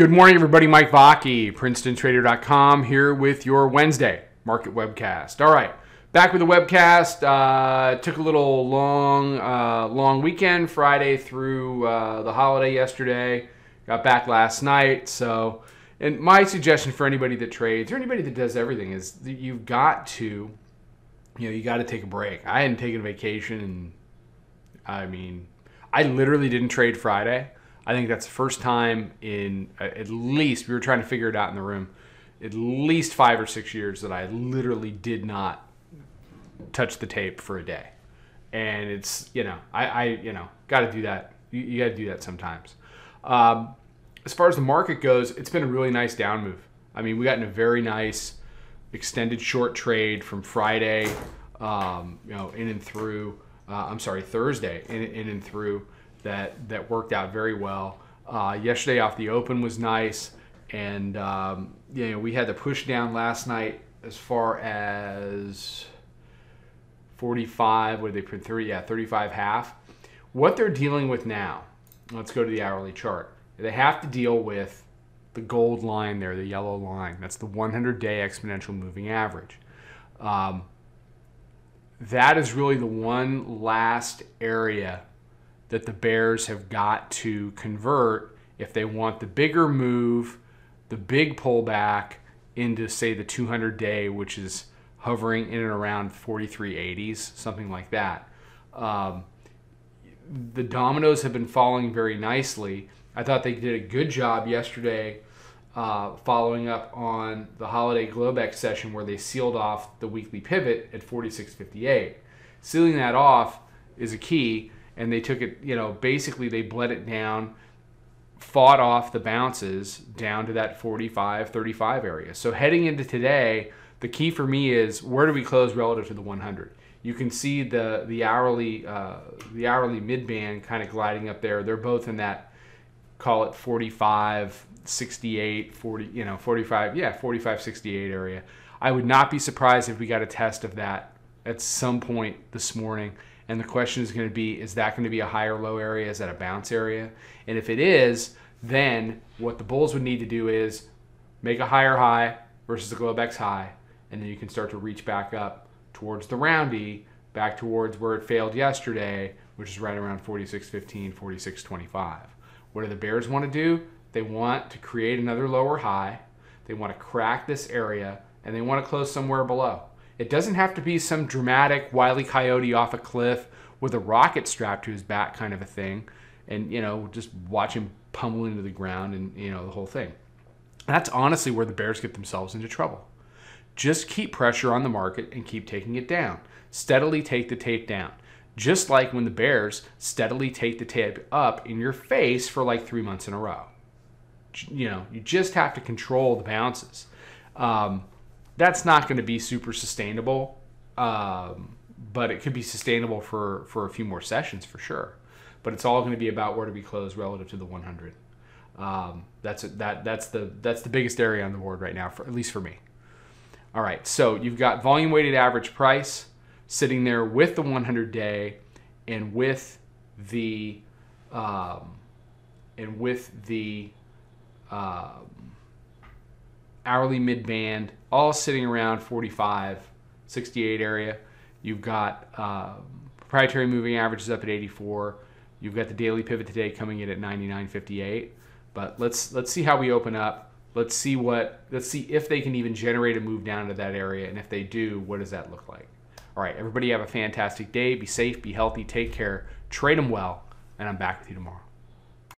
Good morning, everybody. Mike Vacchi, PrincetonTrader.com, here with your Wednesday market webcast. All right, back with the webcast. Uh, took a little long, uh, long weekend, Friday through uh, the holiday yesterday. Got back last night. So, and my suggestion for anybody that trades or anybody that does everything is that you've got to, you know, you got to take a break. I hadn't taken a vacation, and I mean, I literally didn't trade Friday. I think that's the first time in uh, at least we were trying to figure it out in the room, at least five or six years that I literally did not touch the tape for a day, and it's you know I, I you know got to do that. You, you got to do that sometimes. Um, as far as the market goes, it's been a really nice down move. I mean, we got in a very nice extended short trade from Friday, um, you know, in and through. Uh, I'm sorry, Thursday, in, in and through that that worked out very well. Uh, yesterday off the open was nice, and um, you know we had the push down last night as far as 45. What did they print? 30? Yeah, 35 half. What they're dealing with now. Let's go to the hourly chart. They have to deal with the gold line there, the yellow line. That's the 100-day exponential moving average. Um, that is really the one last area that the Bears have got to convert if they want the bigger move, the big pullback into, say, the 200 day, which is hovering in and around 4380s, something like that. Um, the dominoes have been falling very nicely. I thought they did a good job yesterday uh, following up on the holiday Globex session where they sealed off the weekly pivot at 46.58. Sealing that off is a key and they took it, you know, basically they bled it down, fought off the bounces down to that 45, 35 area. So heading into today, the key for me is where do we close relative to the 100? You can see the the hourly uh, the hourly mid band kind of gliding up there. They're both in that call it 45, 68, 40, you know, 45, yeah, 45, 68 area. I would not be surprised if we got a test of that at some point this morning. And the question is going to be is that going to be a higher low area? Is that a bounce area? And if it is, then what the Bulls would need to do is make a higher high versus the Globex high. And then you can start to reach back up towards the roundy, back towards where it failed yesterday, which is right around 46.15, 46.25. What do the Bears want to do? They want to create another lower high. They want to crack this area, and they want to close somewhere below. It doesn't have to be some dramatic Wiley Coyote off a cliff with a rocket strapped to his back kind of a thing, and you know just watch him pummel into the ground and you know the whole thing. That's honestly where the Bears get themselves into trouble. Just keep pressure on the market and keep taking it down. Steadily take the tape down. Just like when the Bears steadily take the tape up in your face for like three months in a row. You know, you just have to control the bounces. Um, that's not going to be super sustainable, um, but it could be sustainable for, for a few more sessions for sure. But it's all going to be about where to be closed relative to the 100. Um, that's that that's the that's the biggest area on the board right now, for at least for me. All right, so you've got volume weighted average price sitting there with the 100 day and with the um, and with the um, hourly mid band, all sitting around 45, 68 area. You've got uh, proprietary moving averages up at 84. You've got the daily pivot today coming in at 99.58. But let's let's see how we open up. Let's see what let's see if they can even generate a move down to that area, and if they do, what does that look like? All right, everybody have a fantastic day. Be safe, be healthy, take care, trade them well, and I'm back with you tomorrow.